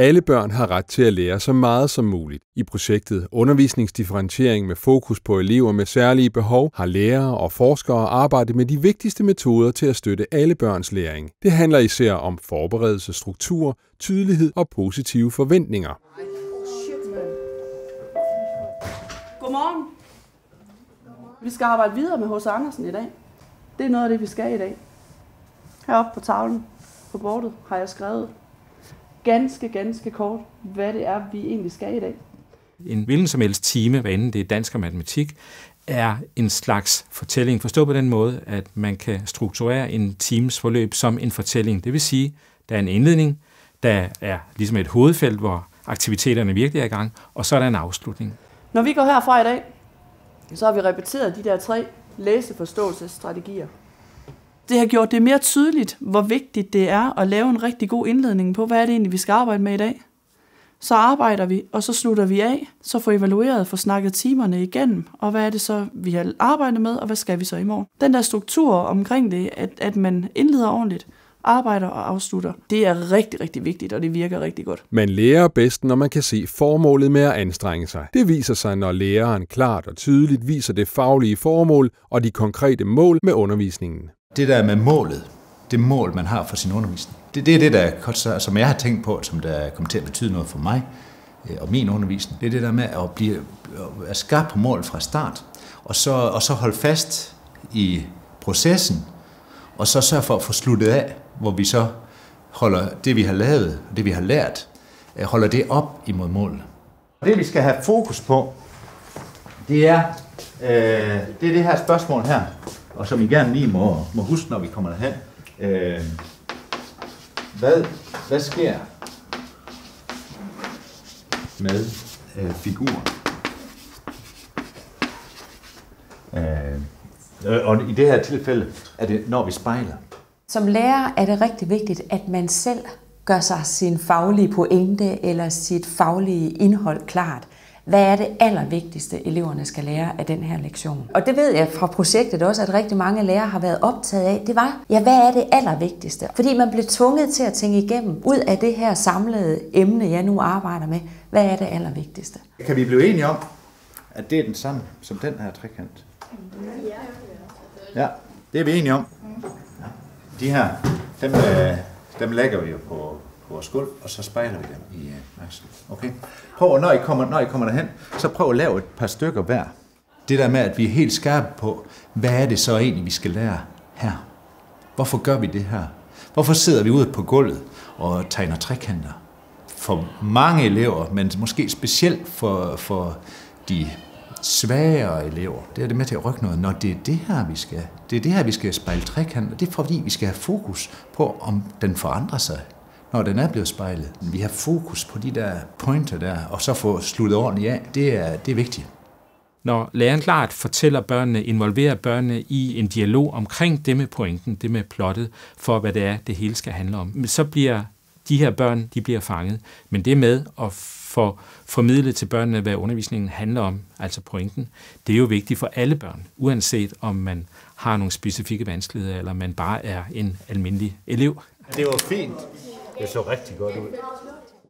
Alle børn har ret til at lære så meget som muligt. I projektet Undervisningsdifferentiering med fokus på elever med særlige behov har lærere og forskere arbejdet med de vigtigste metoder til at støtte alle børns læring. Det handler især om forberedelse, struktur, tydelighed og positive forventninger. Godmorgen. Vi skal arbejde videre med H.C. Andersen i dag. Det er noget af det, vi skal i dag. Heroppe på tavlen på bordet har jeg skrevet ganske, ganske kort, hvad det er, vi egentlig skal i dag. En hvilken som helst time, hvad enten det er dansk og matematik, er en slags fortælling. Forstå på den måde, at man kan strukturere en times forløb som en fortælling. Det vil sige, der er en indledning, der er ligesom et hovedfelt, hvor aktiviteterne virkelig er i gang, og så er der en afslutning. Når vi går herfra i dag, så har vi repeteret de der tre læseforståelsesstrategier. Det har gjort det mere tydeligt, hvor vigtigt det er at lave en rigtig god indledning på, hvad er det egentlig, vi skal arbejde med i dag. Så arbejder vi, og så slutter vi af, så får evalueret, får snakket timerne igennem, og hvad er det så, vi har arbejdet med, og hvad skal vi så i morgen. Den der struktur omkring det, at, at man indleder ordentligt, arbejder og afslutter. Det er rigtig, rigtig vigtigt, og det virker rigtig godt. Man lærer bedst, når man kan se formålet med at anstrenge sig. Det viser sig, når læreren klart og tydeligt viser det faglige formål og de konkrete mål med undervisningen. Det der med målet, det mål, man har for sin undervisning, det, det er det, der, som jeg har tænkt på, som der kommer til at betyde noget for mig øh, og min undervisning. Det er det der med at blive at skarp på mål fra start, og så, og så holde fast i processen, og så sørge for at få sluttet af, hvor vi så holder det, vi har lavet, det vi har lært, øh, holder det op imod målet. Det, vi skal have fokus på, det er, øh, det er det her spørgsmål her, og som I gerne lige må, må huske, når vi kommer derhen. Øh, hvad, hvad sker med øh, figuren? Øh, øh, og i det her tilfælde er det, når vi spejler. Som lærer er det rigtig vigtigt, at man selv gør sig sin faglige pointe eller sit faglige indhold klart. Hvad er det allervigtigste, eleverne skal lære af den her lektion? Og det ved jeg fra projektet også, at rigtig mange lærere har været optaget af. Det var, ja, hvad er det allervigtigste? Fordi man blev tvunget til at tænke igennem, ud af det her samlede emne, jeg nu arbejder med, hvad er det allervigtigste? Kan vi blive enige om, at det er den samme som den her trekant? Ja, det er vi enige om. De her, dem, øh, dem lægger vi jo på vores gulv, og så spejler vi dem i uh, Okay? Prøv, når I, kommer, når I kommer derhen, så prøv at lave et par stykker hver. Det der med, at vi er helt skarpe på, hvad er det så egentlig, vi skal lære her? Hvorfor gør vi det her? Hvorfor sidder vi ude på gulvet og tegner trekanter? For mange elever, men måske specielt for, for de svagere elever, det er det med til at rykke noget, når det er det her, vi skal. Det er det her, vi skal spejle trekant, og det er fordi, vi skal have fokus på, om den forandrer sig, når den er blevet spejlet. Vi har fokus på de der pointer der, og så få sluttet ordentligt af, det er, det er vigtigt. Når læreren klart fortæller børnene, involverer børnene i en dialog omkring det med pointen, det med plottet, for hvad det er, det hele skal handle om, så bliver de her børn, de bliver fanget. Men det med at få formidlet til børnene, hvad undervisningen handler om, altså pointen, det er jo vigtigt for alle børn, uanset om man har nogle specifikke vanskeligheder, eller man bare er en almindelig elev. Det var fint. Det så rigtig godt ud.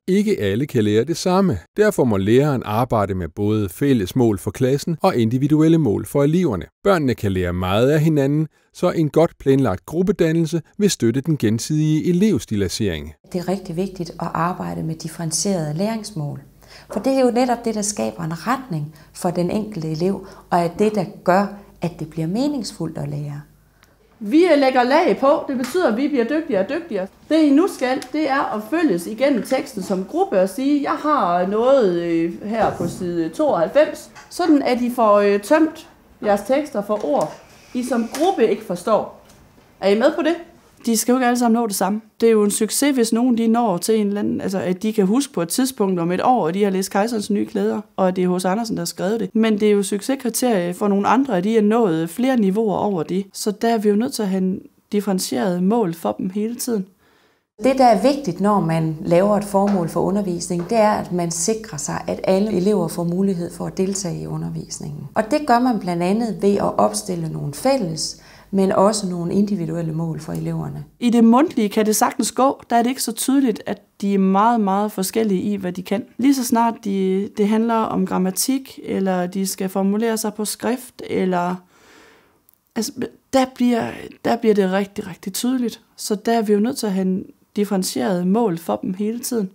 Ikke alle kan lære det samme. Derfor må læreren arbejde med både fælles mål for klassen og individuelle mål for eleverne. Børnene kan lære meget af hinanden, så en godt planlagt gruppedannelse vil støtte den gensidige elevstilisering. Det er rigtig vigtigt at arbejde med differentierede læringsmål. For det er jo netop det, der skaber en retning for den enkelte elev, og er det, der gør, at det bliver meningsfuldt at lære. Vi lægger lag på, det betyder, at vi bliver dygtigere og dygtigere. Det I nu skal, det er at følges igennem teksten som gruppe og sige, jeg har noget øh, her på side 92, sådan at I får øh, tømt jeres tekster for ord, I som gruppe ikke forstår. Er I med på det? De skal jo ikke alle sammen nå det samme. Det er jo en succes, hvis nogen de når til en eller anden, altså at de kan huske på et tidspunkt om et år, at de har læst Kejserens nye klæder, og at det er hos Andersen, der har skrevet det. Men det er jo succeskriterie for nogle andre, at de er nået flere niveauer over det. Så der er vi jo nødt til at have en differentieret mål for dem hele tiden. Det, der er vigtigt, når man laver et formål for undervisning, det er, at man sikrer sig, at alle elever får mulighed for at deltage i undervisningen. Og det gør man blandt andet ved at opstille nogle fælles men også nogle individuelle mål for eleverne. I det mundtlige kan det sagtens gå. Der er det ikke så tydeligt, at de er meget, meget forskellige i, hvad de kan. Lige så snart de, det handler om grammatik, eller de skal formulere sig på skrift, eller altså, der, bliver, der bliver det rigtig, rigtig tydeligt. Så der er vi jo nødt til at have en differentieret mål for dem hele tiden.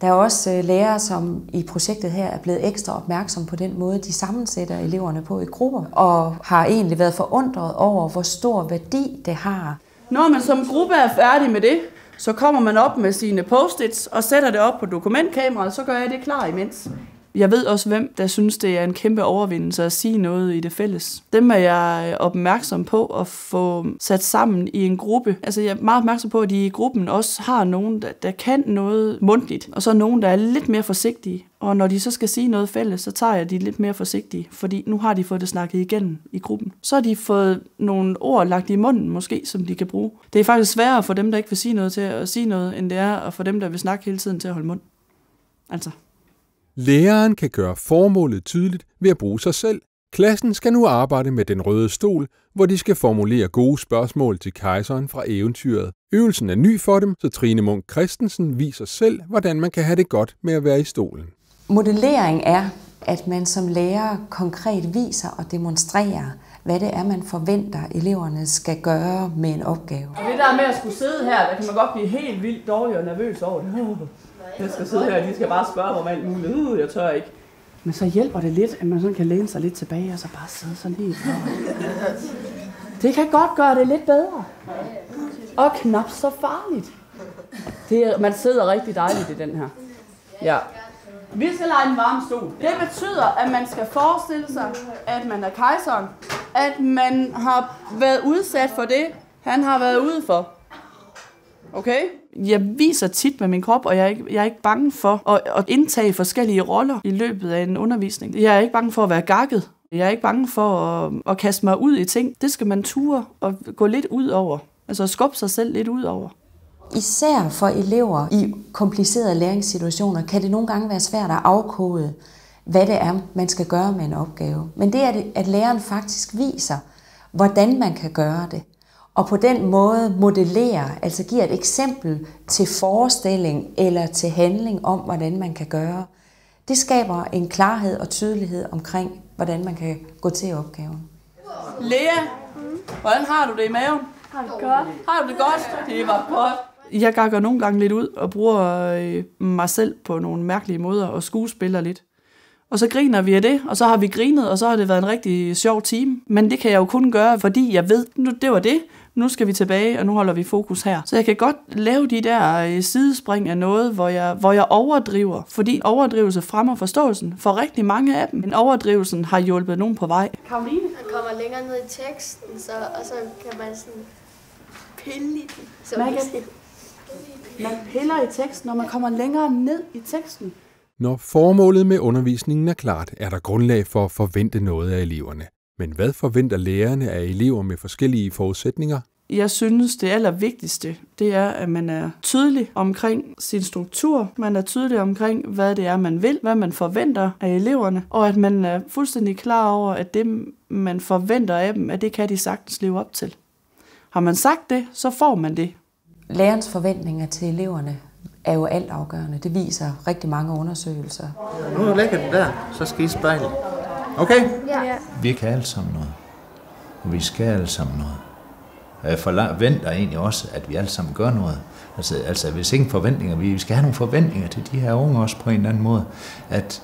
Der er også øh, lærere, som i projektet her er blevet ekstra opmærksom på den måde, de sammensætter eleverne på i grupper, og har egentlig været forundret over, hvor stor værdi det har. Når man som gruppe er færdig med det, så kommer man op med sine post-its og sætter det op på dokumentkameraet, så gør jeg det klar imens. Jeg ved også, hvem der synes, det er en kæmpe overvindelse at sige noget i det fælles. Dem er jeg øh, opmærksom på at få sat sammen i en gruppe. Altså jeg er meget opmærksom på, at de i gruppen også har nogen, der, der kan noget mundtligt, og så nogen, der er lidt mere forsigtige. Og når de så skal sige noget fælles, så tager jeg de lidt mere forsigtige, fordi nu har de fået det snakket igen i gruppen. Så har de fået nogle ord lagt i munden måske, som de kan bruge. Det er faktisk sværere for dem, der ikke vil sige noget til at sige noget, end det er at få dem, der vil snakke hele tiden til at holde mund. Altså. Læreren kan gøre formålet tydeligt ved at bruge sig selv. Klassen skal nu arbejde med den røde stol, hvor de skal formulere gode spørgsmål til kejseren fra eventyret. Øvelsen er ny for dem, så Trine Munk Christensen viser selv, hvordan man kan have det godt med at være i stolen. Modellering er, at man som lærer konkret viser og demonstrerer, hvad det er, man forventer, eleverne skal gøre med en opgave. Og det der med at skulle sidde her, der kan man godt blive helt vildt dårlig og nervøs over det. Jeg skal sidde her, og de skal bare spørge mig om alt muligt. Uh, jeg tør ikke. Men så hjælper det lidt, at man sådan kan læne sig lidt tilbage, og så bare sidde sådan helt. Det kan godt gøre det lidt bedre. Og knap så farligt. Det er, man sidder rigtig dejligt i den her. Ja. Vi skal lege en varm stol. Det betyder, at man skal forestille sig, at man er kejseren. At man har været udsat for det, han har været ude for. Okay? Jeg viser tit med min krop, og jeg er ikke, jeg er ikke bange for at, at indtage forskellige roller i løbet af en undervisning. Jeg er ikke bange for at være gakket. Jeg er ikke bange for at, at kaste mig ud i ting. Det skal man ture og gå lidt ud over. Altså at skubbe sig selv lidt ud over. Især for elever i komplicerede læringssituationer kan det nogle gange være svært at afkode, hvad det er, man skal gøre med en opgave. Men det er, at læreren faktisk viser, hvordan man kan gøre det og på den måde modellere, altså give et eksempel til forestilling eller til handling om, hvordan man kan gøre. Det skaber en klarhed og tydelighed omkring, hvordan man kan gå til opgaven. Lea, hvordan har du det i maven? Har du det godt? Har du det godt? Det var godt. Jeg gakker nogle gange lidt ud og bruger øh, mig selv på nogle mærkelige måder og skuespiller lidt. Og så griner vi af det, og så har vi grinet, og så har det været en rigtig sjov time. Men det kan jeg jo kun gøre, fordi jeg ved, nu det var det nu skal vi tilbage, og nu holder vi fokus her. Så jeg kan godt lave de der øh, sidespring af noget, hvor jeg, hvor jeg overdriver, fordi overdrivelse fremmer forståelsen for rigtig mange af dem. Men overdrivelsen har hjulpet nogen på vej. Karoline? Man kommer længere ned i teksten, så, og så kan man sådan pille i den. Så man, kan, man piller i teksten, når man kommer længere ned i teksten. Når formålet med undervisningen er klart, er der grundlag for at forvente noget af eleverne. Men hvad forventer lærerne af elever med forskellige forudsætninger? Jeg synes, det allervigtigste, det er, at man er tydelig omkring sin struktur. Man er tydelig omkring, hvad det er, man vil, hvad man forventer af eleverne, og at man er fuldstændig klar over, at det, man forventer af dem, at det kan de sagtens leve op til. Har man sagt det, så får man det. Lærernes forventninger til eleverne er jo altafgørende. Det viser rigtig mange undersøgelser. Nu lægger det der, så skal I spejle. Okay? Ja. Vi kan alle sammen noget. Og vi skal alle sammen noget. Og jeg forventer egentlig også, at vi alle sammen gør noget. Altså, altså hvis ikke forventninger, vi skal have nogle forventninger til de her unge også på en eller anden måde. At,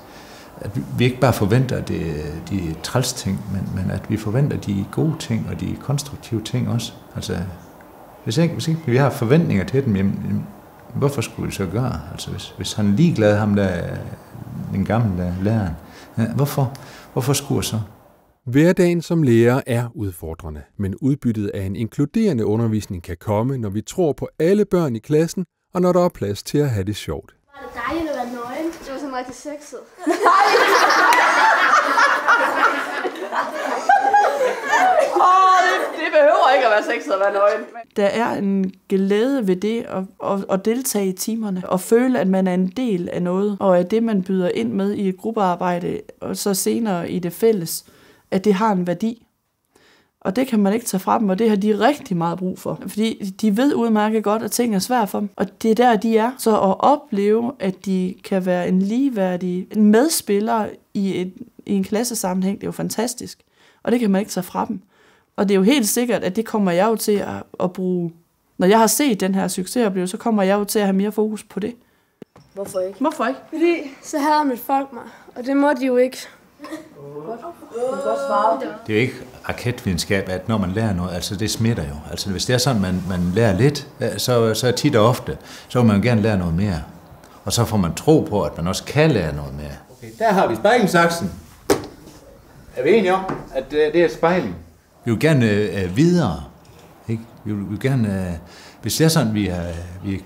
at vi ikke bare forventer det, de træls ting, men, men at vi forventer de gode ting og de konstruktive ting også. Altså, hvis ikke, hvis ikke vi har forventninger til dem, jamen, hvorfor skulle vi så gøre? Altså, hvis, hvis han ligeglad, ham der, den gamle læreren, ja, hvorfor? Hvorfor skulle så? Hverdagen som lærer er udfordrende, men udbyttet af en inkluderende undervisning kan komme, når vi tror på alle børn i klassen, og når der er plads til at have det sjovt. Var det dejligt at være nøgen? Det var sådan rigtig sexet oh, det, det behøver ikke at være sexet at være nøgen. Der er en glæde ved det at, at, at deltage i timerne, og føle, at man er en del af noget, og at det, man byder ind med i et gruppearbejde, og så senere i det fælles, at det har en værdi. Og det kan man ikke tage fra dem, og det har de rigtig meget brug for. Fordi de ved udmærket godt, at ting er svært for dem. Og det er der, de er. Så at opleve, at de kan være en ligeværdig en medspiller i, et, i en klassesammenhæng, det er jo fantastisk. Og det kan man ikke tage fra dem. Og det er jo helt sikkert, at det kommer jeg jo til at, at bruge. Når jeg har set den her succesoplevelse, så kommer jeg jo til at have mere fokus på det. Hvorfor ikke? Hvorfor ikke? Fordi så hader mit folk mig, og det må de jo ikke. Det er jo ikke raketvidenskab, at når man lærer noget, altså det smitter jo. Altså hvis det er sådan, man, man lærer lidt, øh, så, så tit og ofte, så vil man jo gerne lære noget mere. Og så får man tro på, at man også kan lære noget mere. Okay, der har vi spejlingsaksen. Er vi enige om, at øh, det er spejling? Vi vil gerne øh, videre. Ikke? Vi vil, vi vil gerne, øh, hvis det er sådan, vi har vi har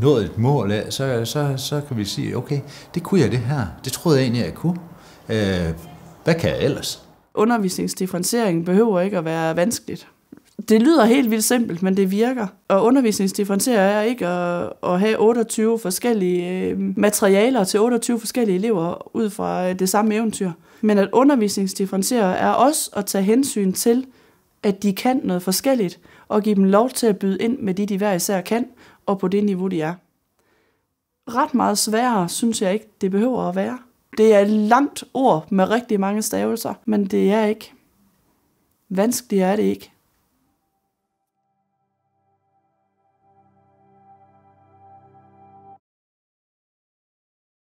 nået et mål af, så, så, så kan vi sige, okay, det kunne jeg det her. Det troede jeg egentlig, jeg kunne. Øh, hvad kan jeg ellers? Undervisningsdifferentiering behøver ikke at være vanskeligt. Det lyder helt vildt simpelt, men det virker. Og undervisningsdifferentiering er ikke at, at have 28 forskellige øh, materialer til 28 forskellige elever ud fra øh, det samme eventyr. Men at undervisningsdifferentiere er også at tage hensyn til, at de kan noget forskelligt, og give dem lov til at byde ind med det, de hver især kan, og på det niveau, de er. Ret meget sværere synes jeg ikke, det behøver at være. Det er et langt ord med rigtig mange stavelser, men det er ikke. Vanskeligt er det ikke.